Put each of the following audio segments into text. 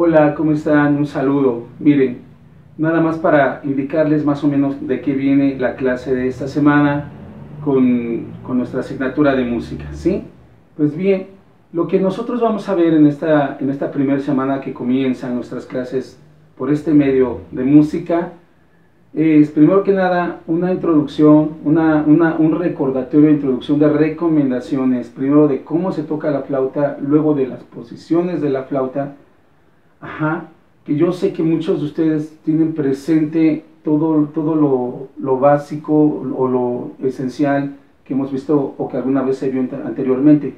Hola, ¿cómo están? Un saludo. Miren, nada más para indicarles más o menos de qué viene la clase de esta semana con, con nuestra asignatura de música, ¿sí? Pues bien, lo que nosotros vamos a ver en esta, en esta primera semana que comienzan nuestras clases por este medio de música es primero que nada una introducción, una, una, un recordatorio introducción de recomendaciones, primero de cómo se toca la flauta, luego de las posiciones de la flauta, Ajá, que yo sé que muchos de ustedes tienen presente todo, todo lo, lo, básico o lo esencial que hemos visto o que alguna vez se vio anteriormente,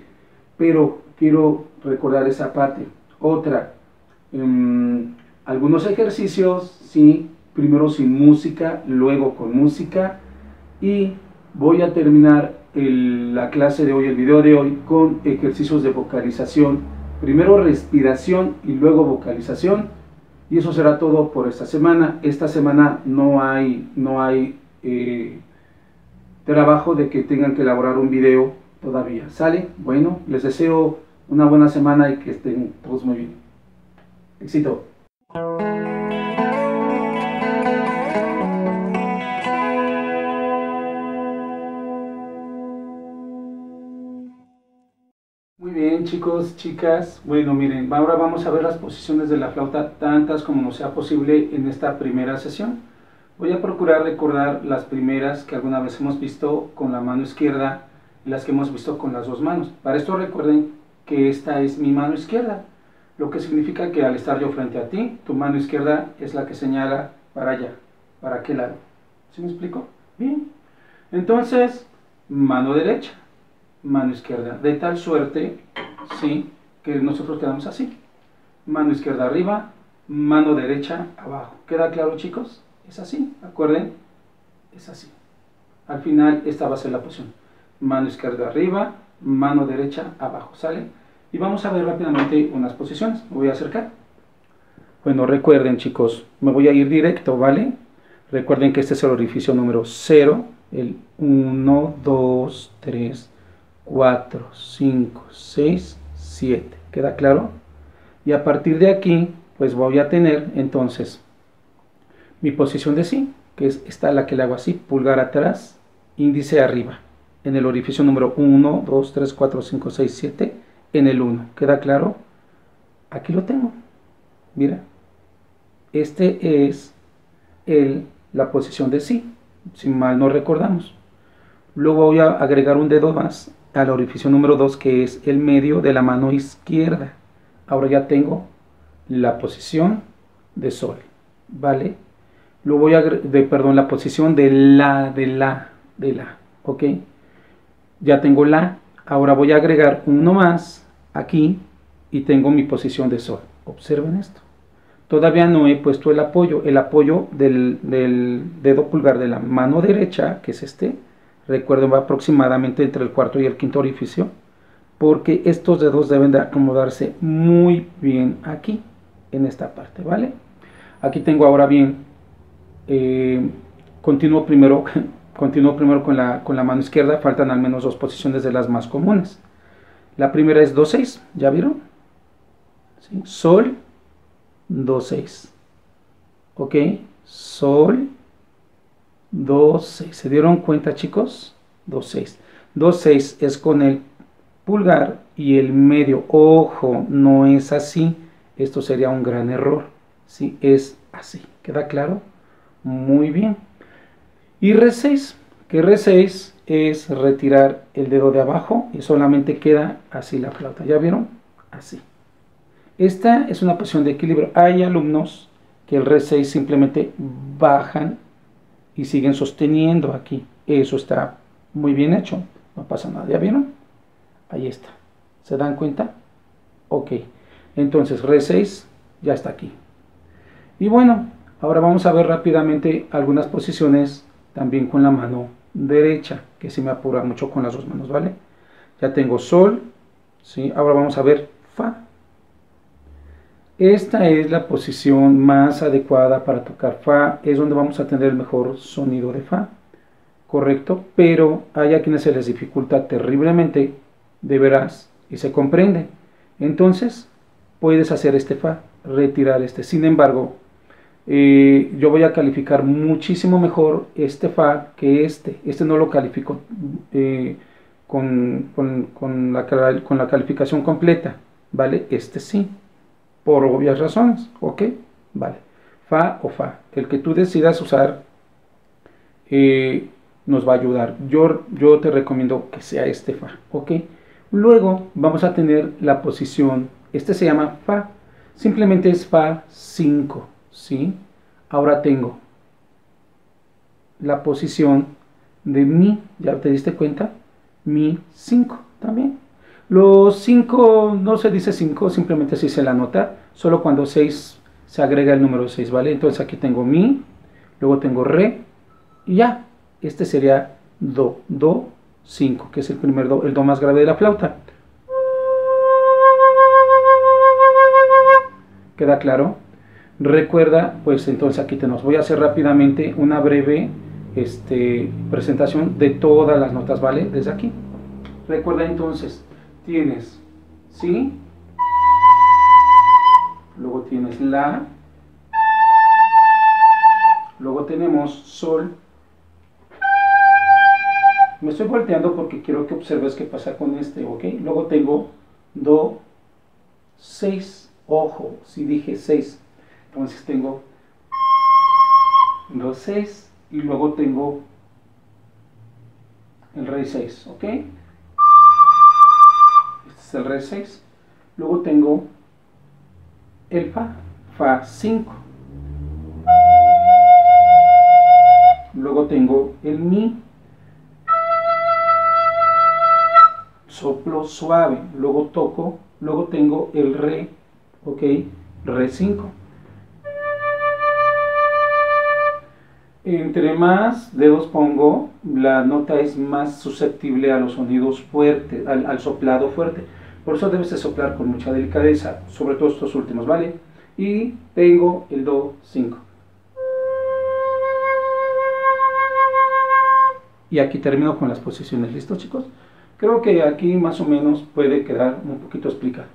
pero quiero recordar esa parte. Otra, um, algunos ejercicios, sí, primero sin música, luego con música, y voy a terminar la clase de hoy, el video de hoy, con ejercicios de vocalización Primero respiración y luego vocalización. Y eso será todo por esta semana. Esta semana no hay, no hay eh, trabajo de que tengan que elaborar un video todavía. ¿Sale? Bueno, les deseo una buena semana y que estén todos muy bien. Éxito. Chicos, chicas, bueno miren, ahora vamos a ver las posiciones de la flauta tantas como nos sea posible en esta primera sesión. Voy a procurar recordar las primeras que alguna vez hemos visto con la mano izquierda y las que hemos visto con las dos manos. Para esto recuerden que esta es mi mano izquierda, lo que significa que al estar yo frente a ti, tu mano izquierda es la que señala para allá, para aquel lado. ¿Sí me explico? Bien. Entonces, mano derecha, mano izquierda, de tal suerte ¿sí? que nosotros quedamos así. Mano izquierda arriba, mano derecha abajo. ¿Queda claro chicos? Es así, acuerden, es así. Al final esta va a ser la posición. Mano izquierda arriba, mano derecha abajo, ¿sale? Y vamos a ver rápidamente unas posiciones. Me voy a acercar. Bueno, recuerden chicos, me voy a ir directo, ¿vale? Recuerden que este es el orificio número 0, el 1, 2, 3, 4, 5, 6, 7. ¿Queda claro? Y a partir de aquí, pues voy a tener entonces mi posición de sí, que es esta la que le hago así, pulgar atrás, índice arriba, en el orificio número 1, 2, 3, 4, 5, 6, 7, en el 1. ¿Queda claro? Aquí lo tengo. Mira. Este es el, la posición de sí, si mal no recordamos. Luego voy a agregar un dedo más al orificio número 2 que es el medio de la mano izquierda. Ahora ya tengo la posición de sol, ¿vale? Lo voy a de perdón, la posición de la de la de la, ¿ok? Ya tengo la, ahora voy a agregar uno más aquí y tengo mi posición de sol. Observen esto. Todavía no he puesto el apoyo, el apoyo del, del dedo pulgar de la mano derecha, que es este, recuerden va aproximadamente entre el cuarto y el quinto orificio, porque estos dedos deben de acomodarse muy bien aquí, en esta parte, ¿vale? Aquí tengo ahora bien, eh, continúo primero, primero con la, con la mano izquierda, faltan al menos dos posiciones de las más comunes. La primera es Do6, ¿ya vieron? Sol, Do6. ¿Ok? Sol, 2, 6. ¿Se dieron cuenta, chicos? 2, 6. 2, 6 es con el pulgar y el medio. Ojo, no es así. Esto sería un gran error. Sí, es así. ¿Queda claro? Muy bien. Y Re6, que Re6 es retirar el dedo de abajo y solamente queda así la flauta. ¿Ya vieron? Así. Esta es una posición de equilibrio. Hay alumnos que el Re6 simplemente bajan y siguen sosteniendo aquí. Eso está muy bien hecho, no pasa nada. ¿Ya vieron? Ahí está. ¿Se dan cuenta? Ok. Entonces, Re 6 ya está aquí. Y bueno, ahora vamos a ver rápidamente algunas posiciones también con la mano derecha, que se me apura mucho con las dos manos, ¿vale? Ya tengo Sol, ¿sí? Ahora vamos a ver Fa. Esta es la posición más adecuada para tocar Fa, es donde vamos a tener el mejor sonido de Fa, correcto, pero hay a quienes se les dificulta terriblemente, de veras, y se comprende. Entonces, puedes hacer este Fa, retirar este. Sin embargo, eh, yo voy a calificar muchísimo mejor este Fa que este. Este no lo califico eh, con, con, la, con la calificación completa, ¿vale? Este sí, por obvias razones, ¿ok? Vale. Fa o Fa. El que tú decidas usar eh, nos va a ayudar. Yo, yo te recomiendo que sea este Fa, ¿ok? Luego vamos a tener la posición, este se llama Fa, simplemente es Fa 5, ¿sí? Ahora tengo la posición de Mi, ¿ya te diste cuenta? Mi 5 también. Los 5 no se dice 5, simplemente se dice la nota, solo cuando 6 se agrega el número 6, ¿vale? Entonces aquí tengo Mi, luego tengo Re, y ya, este sería Do, Do, 5, que es el primer Do, el Do más grave de la flauta. ¿Queda claro? Recuerda, pues entonces aquí te nos voy a hacer rápidamente una breve este, presentación de todas las notas, ¿vale? Desde aquí. Recuerda entonces, tienes Si, luego tienes La, luego tenemos Sol, me estoy volteando porque quiero que observes qué pasa con este, ¿ok? Luego tengo Do, 6, ojo, si dije 6, entonces tengo Do, 6 y luego tengo el Rey 6, ¿ok? El Rey 6. Luego tengo el Fa, Fa 5. Luego tengo el Mi, soplo suave, luego toco, luego tengo el re, ok, re 5. Entre más dedos pongo, la nota es más susceptible a los sonidos fuertes, al, soplado fuerte. Por eso debes de soplar con mucha delicadeza, sobre todo estos últimos, ¿vale? Y tengo el Do 5. Y aquí termino con las posiciones. ¿Listo, chicos? Creo que aquí más o menos puede quedar un poquito explicado.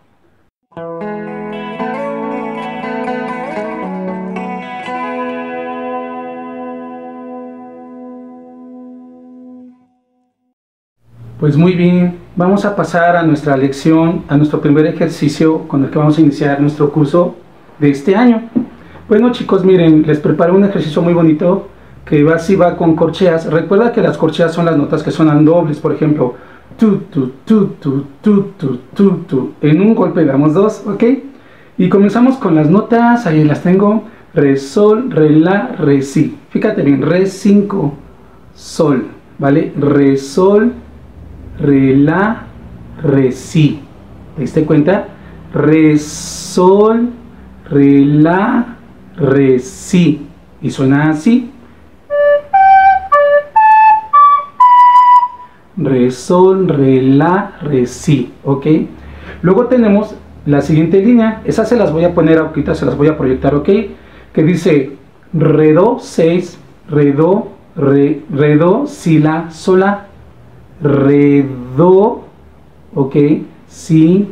Pues muy bien, vamos a pasar a nuestra lección, a nuestro primer ejercicio con el que vamos a iniciar nuestro curso de este año. Bueno chicos, miren, les preparé un ejercicio muy bonito que va así va con corcheas. Recuerda que las corcheas son las notas que suenan dobles, por ejemplo, tu, tu, tu, tu, tu, tu, tu, tu. En un golpe damos dos, ¿ok? Y comenzamos con las notas, ahí las tengo. Re, sol, re, la, re, si. Fíjate bien, re, 5, sol, ¿vale? Re, sol, re, la, re, si. ¿Te cuenta? Re, sol, re, la, re, si. Y suena así. re, sol, re, la, re, si, ¿ok? Luego tenemos la siguiente línea, esas se las voy a poner ahorita, se las voy a proyectar, ¿ok? Que dice re, do, 6, re, do, re, re, do, si, la, sola, re, do, ¿ok? Si,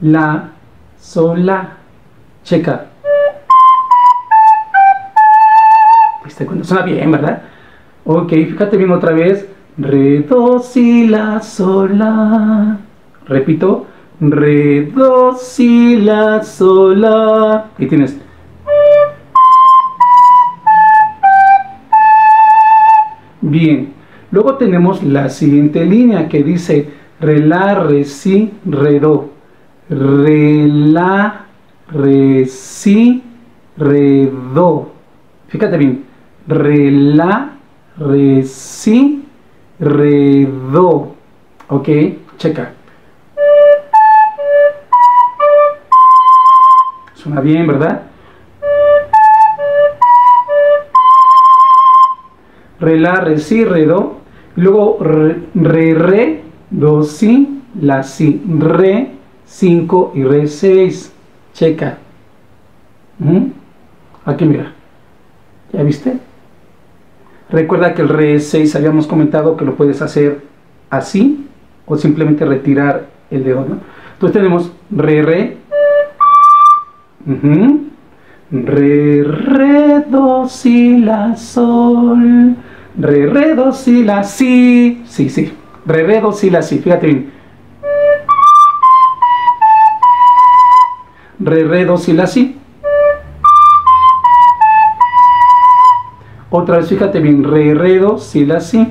la, sola, checa. ¿Viste? Cuando suena bien, ¿verdad? Ok, fíjate bien otra vez. Re, do, si, la, sol, la. Repito. Re, do, si, la, sol, la. Y tienes. Bien. Luego tenemos la siguiente línea que dice re, la, re, si, re, do. Re, la, re, si, re, do. Fíjate bien. Re, la, re, si, re, do. ¿Ok? Checa. Suena bien, ¿verdad? Re, la, re, si, re, do. Luego re, re, do, si, la, si. Re, 5 y re, 6. Checa. ¿Mm? Aquí mira. ¿Ya viste? Recuerda que el re 6 habíamos comentado que lo puedes hacer así o simplemente retirar el dedo. ¿no? Entonces tenemos re, re. Re, re, do, si, la, sol. Re, re, do, si, la, si. Sí, sí. Re, re, do, si, la, si. Fíjate bien. Re, re, do, si, la, si. Otra vez, fíjate bien. Re, re, do, si, la, si.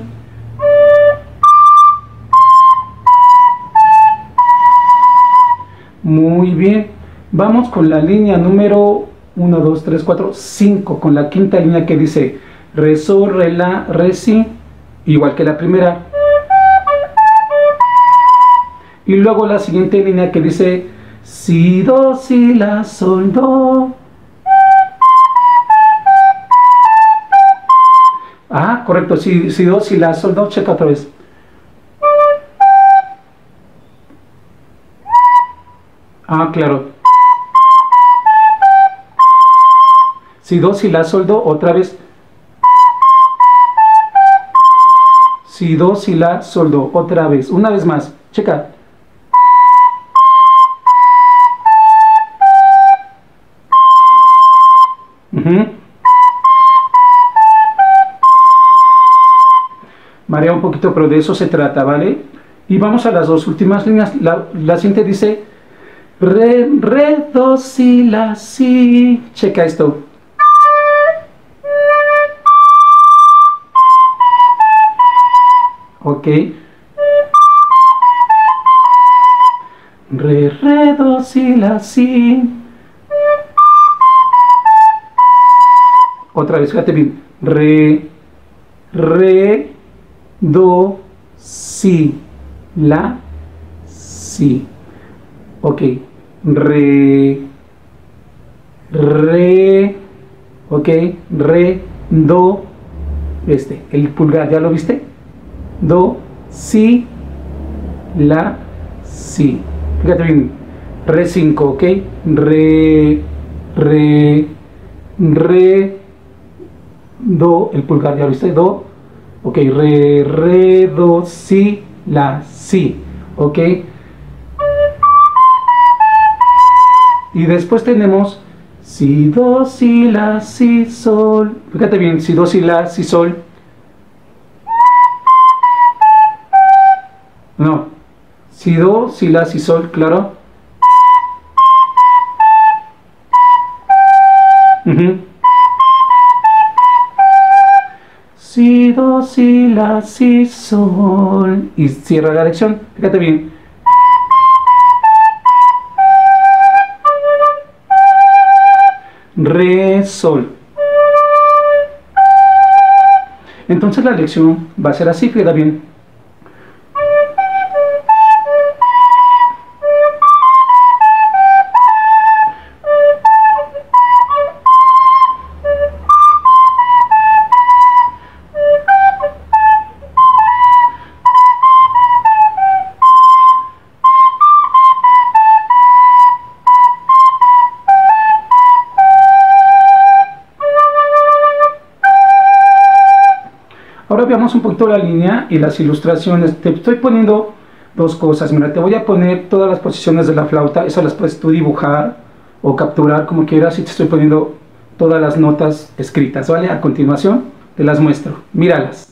Muy bien. Vamos con la línea número 1, 2, 3, 4, 5. Con la quinta línea que dice Re, Sol, Re, La, Re, Si. Igual que la primera. Y luego la siguiente línea que dice Si, Do, Si, La, Sol, Do. Ah, correcto. Si, si, Do, Si, La, Sol, Do. Checa otra vez. Ah, claro. Si do, si la, sol, do, otra vez. Si do, si la, sol, do, otra vez. Una vez más. Checa. Ujú. Marea un poquito, pero de eso se trata, ¿vale? Y vamos a las dos últimas líneas. La, la siguiente dice Re, re, do, si, la, si. Checa esto. Ok. Re, re, do, si, la, si. Otra vez, fíjate bien. Re, re, do, si, la, si. Ok. Re, re, ok. Re, do, este, el pulgar, ¿ya lo viste? Do, si, la, si. Fíjate bien. Re 5, ok. Re, re, re, do, el pulgar, ¿ya lo viste? Do, ok. Re, re, do, si, la, si, ok. Y después tenemos si, do, si, la, si, sol. Fíjate bien, si, do, si, la, si, sol. No. Si, do, si, la, si, sol, claro. Si, do, si, la, si, sol. Y cierra la lección. Fíjate bien. Re, sol. Entonces la lección va a ser así, queda bien. Veamos un poquito la línea y las ilustraciones. Te estoy poniendo dos cosas. Mira, te voy a poner todas las posiciones de la flauta. Esas las puedes tú dibujar o capturar como quieras. Y te estoy poniendo todas las notas escritas, ¿vale? A continuación te las muestro. Míralas.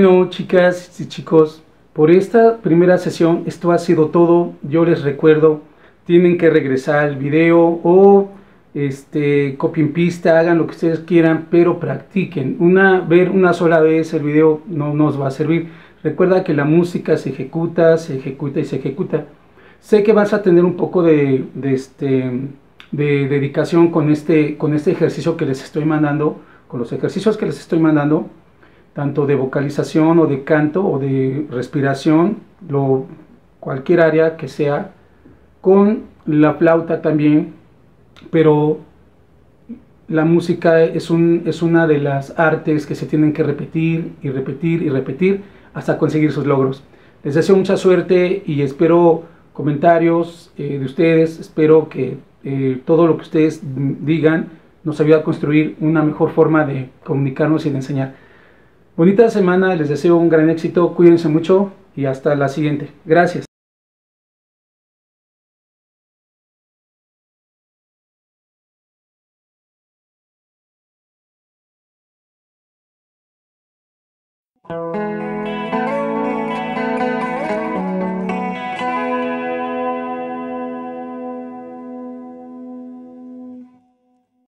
Bueno, chicas y chicos, por esta primera sesión esto ha sido todo. Yo les recuerdo, tienen que regresar al video o este, copien pista, hagan lo que ustedes quieran, pero practiquen. Una, ver una sola vez el video no nos va a servir. Recuerda que la música se ejecuta, se ejecuta y se ejecuta. Sé que vas a tener un poco de, de, este, de dedicación con este, con este ejercicio que les estoy mandando, con los ejercicios que les estoy mandando tanto de vocalización o de canto o de respiración, lo, cualquier área que sea, con la flauta también, pero la música es, un, es una de las artes que se tienen que repetir y repetir y repetir hasta conseguir sus logros. Les deseo mucha suerte y espero comentarios eh, de ustedes, espero que eh, todo lo que ustedes digan nos ayude a construir una mejor forma de comunicarnos y de enseñar. Bonita semana, les deseo un gran éxito, cuídense mucho y hasta la siguiente. Gracias.